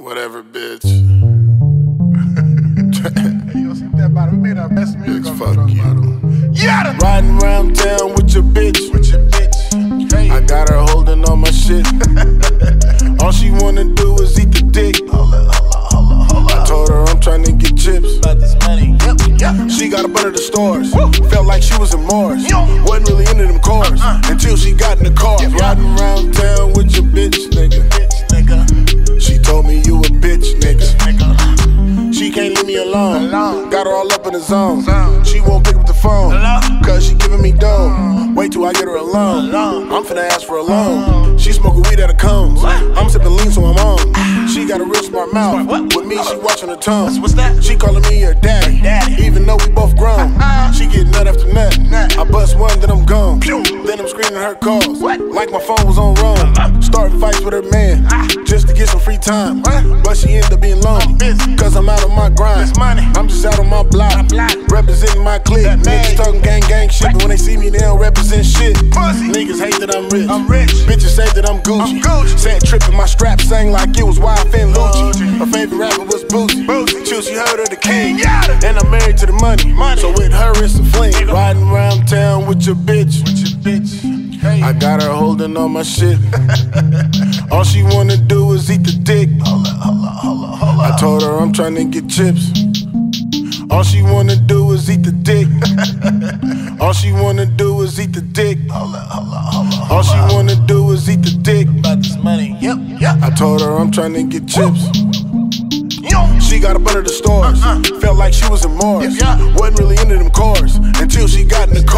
Whatever, bitch. Yo, see that bottle. We made our best music Bitch, fuck you. bottle. Yeah, Riding around town with your bitch. with your bitch. Hey, I got her holding on my shit. All she wanna do is eat the dick. hold up, hold up, hold up, hold I told her I'm trying to get chips. About this money. Yep, yep. She got up under the stars. Woo. Felt like she was in Mars. Yo. Wasn't really into them cars Uh-uh. until she got in the car. Yeah. Riding around town alone. Alone. Got her all up in the zone. She won't pick up the phone. Cause she giving me dome. Wait till I get her alone. Alone. I'm finna ask for a loan. She smoking weed out of cones. I'm sipping lean, so I'm on. Ah. She got a real smart mouth. With me, she watching her tongue. What's that? She calling me her daddy. Daddy. Even though we both grown. Uh-uh. She get nut after nut. I bust one, then I'm gone. Then I'm screening her calls. What? Like my phone was on wrong. Uh-uh. Starting fights with her man. Ah. Just to get some free time. But she ended up being lonely. Cause This money. I'm just out on my block. My block. Representing my clique. Niggas talking gang gang shit, but when they see me, they don't represent shit. Pussy. Niggas hate that I'm rich. I'm rich. Bitches say that I'm Gucci. I'm Gucci. Said tripping, my strap sang like it was YFN Lucci. Her favorite rapper was Boosie. Boosie. Till she heard of the king. Yeah. And I'm married to the money. Money. So with her, it's a fling. Riding around town with your bitch. With your bitch. Hey. I got her holding on my shit. All she wanna do is eat I'm trying to get chips. All she wanna do is eat the dick. All she wanna do is eat the dick. Hold up, hold up, hold up. All she wanna do is eat the dick. About this money. Yep, yep. I told her I'm trying to get chips. She got up under the stars. Uh-uh. Felt like she was in Mars. Yeah, yeah. Wasn't really into them cars until she got in the car.